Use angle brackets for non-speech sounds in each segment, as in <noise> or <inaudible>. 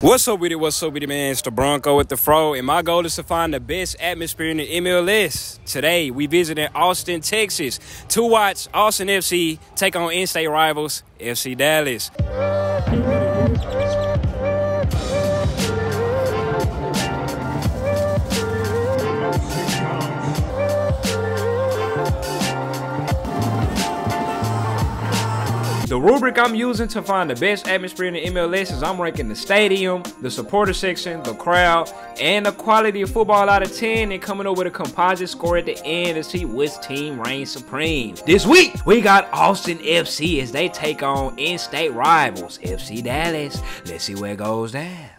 What's up with it? What's up with it, man? It's the Bronco with the Fro, and my goal is to find the best atmosphere in the MLS. Today, we visiting Austin, Texas, to watch Austin FC take on in-state rivals FC Dallas. The rubric I'm using to find the best atmosphere in the MLS is I'm ranking the stadium, the supporter section, the crowd, and the quality of football out of 10 and coming up with a composite score at the end to see which team reigns supreme. This week, we got Austin FC as they take on in-state rivals, FC Dallas. Let's see where it goes down.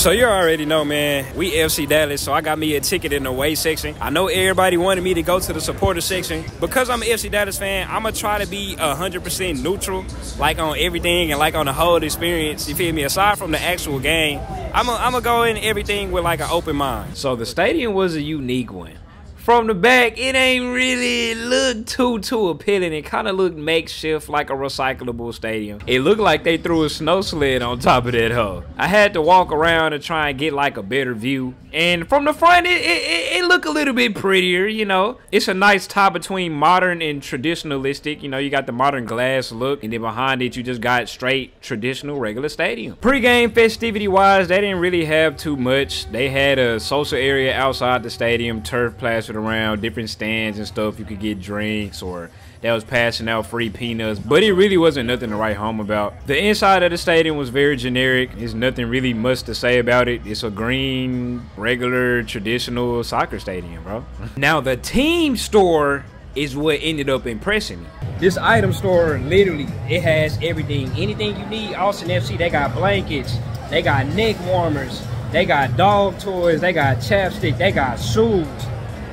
So you already know, man, we FC Dallas, so I got me a ticket in the away section. I know everybody wanted me to go to the supporter section. Because I'm an FC Dallas fan, I'm going to try to be 100% neutral, like on everything and like on the whole experience, you feel me? Aside from the actual game, I'm going to go in everything with like an open mind. So the stadium was a unique one from the back, it ain't really look too too appealing. It kind of looked makeshift like a recyclable stadium. It looked like they threw a snow sled on top of that hoe. I had to walk around and try and get like a better view. And from the front, it, it, it looked a little bit prettier, you know. It's a nice tie between modern and traditionalistic. You know, you got the modern glass look, and then behind it, you just got straight traditional regular stadium. Pre-game festivity-wise, they didn't really have too much. They had a social area outside the stadium, turf plastered around, different stands and stuff. You could get drinks or that was passing out free peanuts, but it really wasn't nothing to write home about. The inside of the stadium was very generic. There's nothing really much to say about it. It's a green, regular, traditional soccer stadium, bro. <laughs> now, the team store is what ended up impressing me. This item store, literally, it has everything. Anything you need, Austin FC, they got blankets, they got neck warmers, they got dog toys, they got chapstick, they got shoes,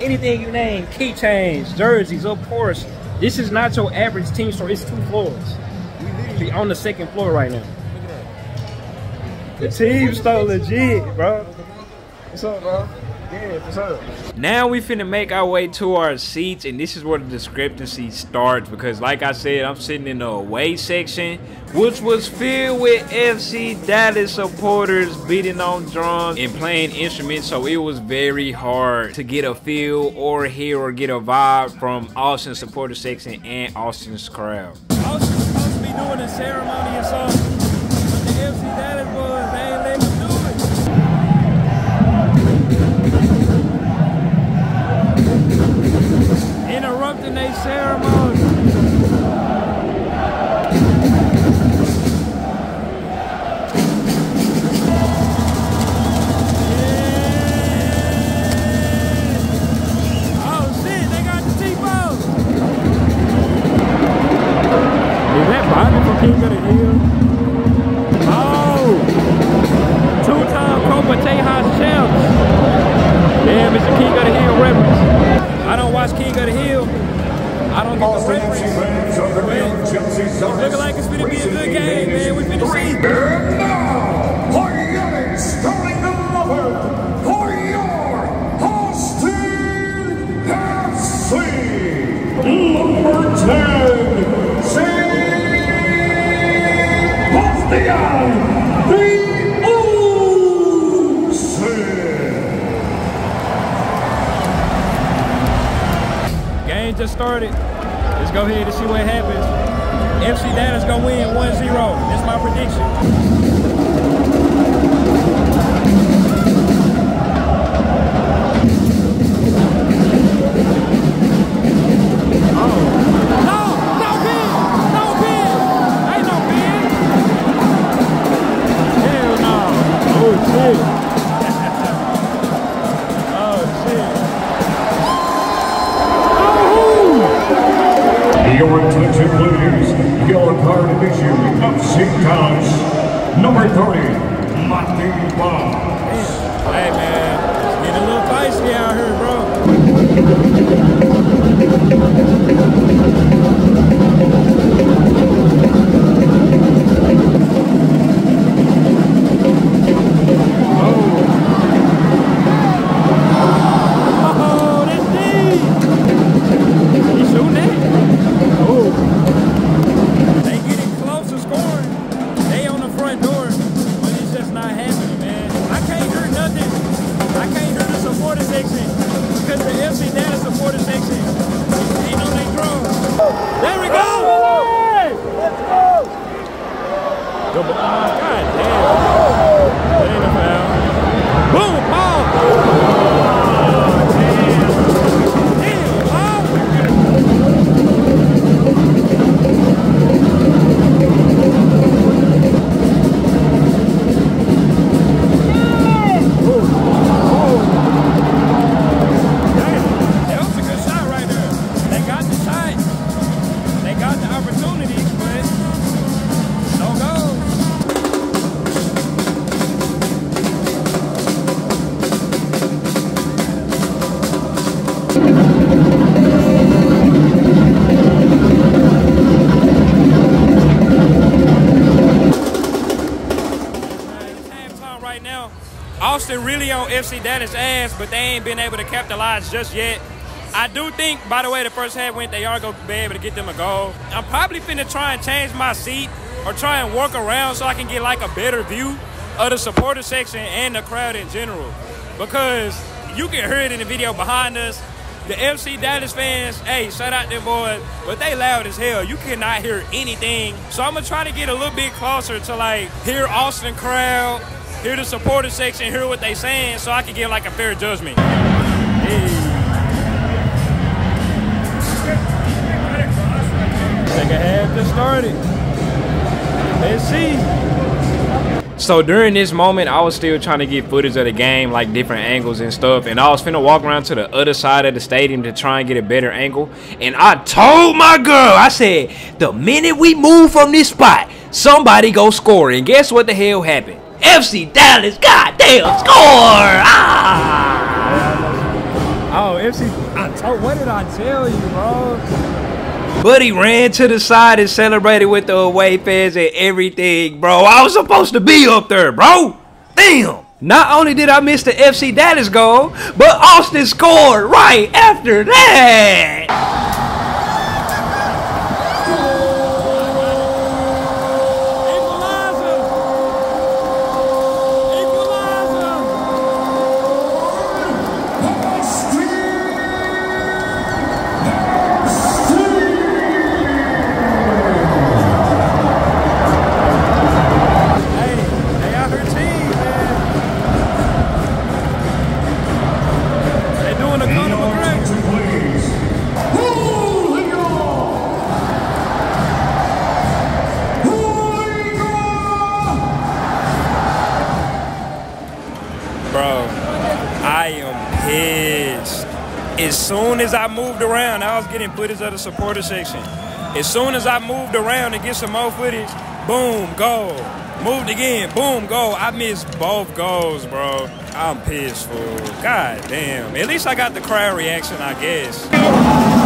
anything you name, keychains, jerseys, of course. This is not your average team store. It's two floors. We literally on the second floor right now. The team store legit, bro. What's up, bro? Yeah, what's up? Now we finna make our way to our seats, and this is where the discrepancy starts because, like I said, I'm sitting in the away section, which was filled with FC Dallas supporters beating on drums and playing instruments, so it was very hard to get a feel or hear or get a vibe from Austin supporter section and Austin's crowd. Austin's supposed to be doing a ceremony or something, but the FC Dallas boys, ceremony. See what happens. FC Dallas gonna win 1-0. That's my prediction. Your card issued of Seacounts. Number 30, Martin Bob. Hey man, it's getting a little feisty out here, bro. Ah, God Austin really on FC Dallas ass, but they ain't been able to capitalize just yet. I do think, by the way, the first half went, they are going to be able to get them a goal. I'm probably finna try and change my seat or try and work around so I can get like a better view of the supporter section and the crowd in general. Because you can hear it in the video behind us. The FC Dallas fans, hey, shout out them boys, but they loud as hell. You cannot hear anything. So I'm gonna try to get a little bit closer to like hear Austin crowd, hear the supporter section, hear what they saying, so I can get like a fair judgment. Hey. Second half just started. Let's see. So during this moment, I was still trying to get footage of the game, like different angles and stuff. And I was finna walk around to the other side of the stadium to try and get a better angle. And I told my girl, I said, the minute we move from this spot, somebody go score. And guess what the hell happened? FC Dallas, goddamn, score! Ah! Oh, FC, I told, what did I tell you, bro? But he ran to the side and celebrated with the away fans and everything, bro. I was supposed to be up there, bro. Damn. Not only did I miss the FC Dallas goal, but Austin scored right after that. As I moved around, I was getting footage of the supporter section. As soon as I moved around to get some more footage, boom, goal. Moved again, boom, goal. I missed both goals, bro. I'm pissed, fool. God damn. At least I got the crowd reaction, I guess.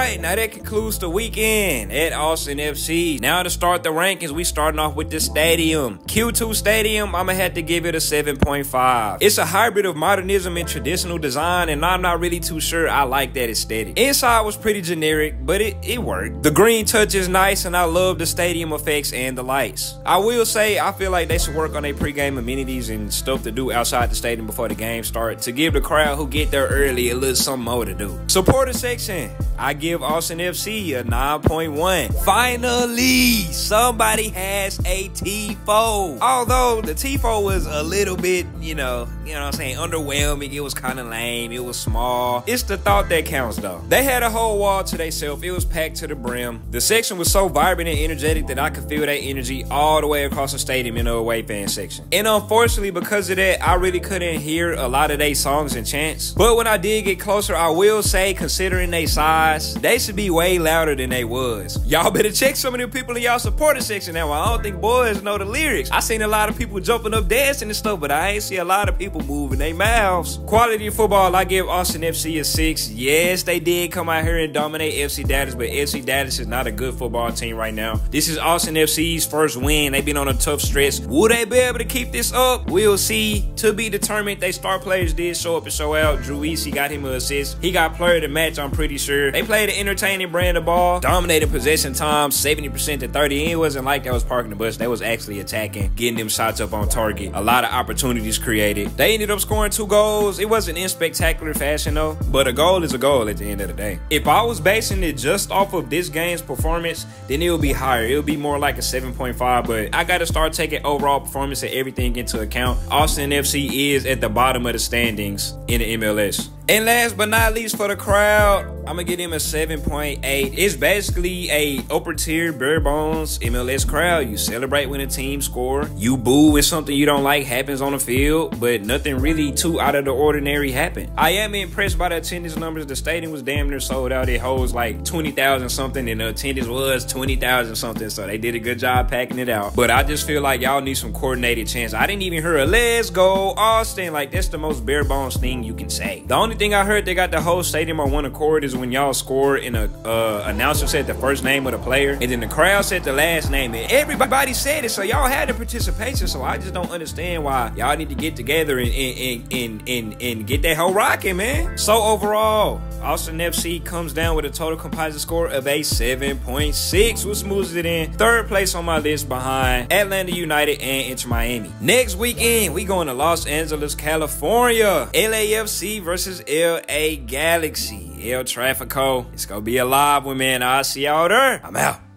Right, now that concludes the weekend at Austin FC. Now to start the rankings, we starting off with the stadium. Q2 Stadium, I'ma have to give it a 7.5. It's a hybrid of modernism and traditional design, and I'm not really too sure I like that aesthetic. Inside was pretty generic, but it, it worked. The green touch is nice, and I love the stadium effects and the lights. I will say, I feel like they should work on their pregame amenities and stuff to do outside the stadium before the game starts to give the crowd who get there early a little something more to do. Supporter section. I give Austin FC a 9.1. Finally, somebody has a Tifo. Although the Tifo was a little bit, you know, you know what I'm saying, underwhelming. It was kind of lame. It was small. It's the thought that counts though. They had a whole wall to themselves. It was packed to the brim. The section was so vibrant and energetic that I could feel that energy all the way across the stadium in the away fan section. And unfortunately, because of that, I really couldn't hear a lot of their songs and chants. But when I did get closer, I will say, considering their size, they should be way louder than they was. Y'all better check some of the people in y'all supporter section now. I don't think boys know the lyrics. I seen a lot of people jumping up dancing and stuff, but I ain't see a lot of people moving their mouths. Quality of football, I give Austin FC a six. Yes, they did come out here and dominate FC Dallas, but FC Dallas is not a good football team right now. This is Austin FC's first win. They've been on a tough stretch. Will they be able to keep this up? We'll see. To be determined, they star players did show up and show out. Driussi got him an assist. He got player of the match, I'm pretty sure. They played an entertaining brand of ball, dominated possession time 70% to 30. It wasn't like they was parking the bus. They was actually attacking, getting them shots up on target. A lot of opportunities created. They ended up scoring two goals. It wasn't in spectacular fashion though, but a goal is a goal at the end of the day. If I was basing it just off of this game's performance, then it would be higher. It would be more like a 7.5, but I got to start taking overall performance and everything into account. Austin FC is at the bottom of the standings in the MLS. And last but not least for the crowd, I'm gonna give him a 7.8. It's basically a upper tier bare bones MLS crowd. You celebrate when a team score. You boo when something you don't like happens on the field, but nothing really too out of the ordinary happened. I am impressed by the attendance numbers. The stadium was damn near sold out. It holds like 20,000 something, and the attendance was 20,000 something. So they did a good job packing it out. But I just feel like y'all need some coordinated chants. I didn't even hear a let's go Austin. Like that's the most bare bones thing you can say. The only thing I heard they got the whole stadium on one accord is when y'all score and a uh, announcer said the first name of the player and then the crowd said the last name and everybody said it so y'all had the participation so I just don't understand why y'all need to get together and and, and, and, and get that whole rocking man. So overall, Austin FC comes down with a total composite score of a 7.6 which moves it in third place on my list behind Atlanta United and Inter Miami. Next weekend, we going to Los Angeles, California. LAFC versus LA Galaxy. El Trafico. It's gonna be a live one, man. I'll see y'all there. I'm out.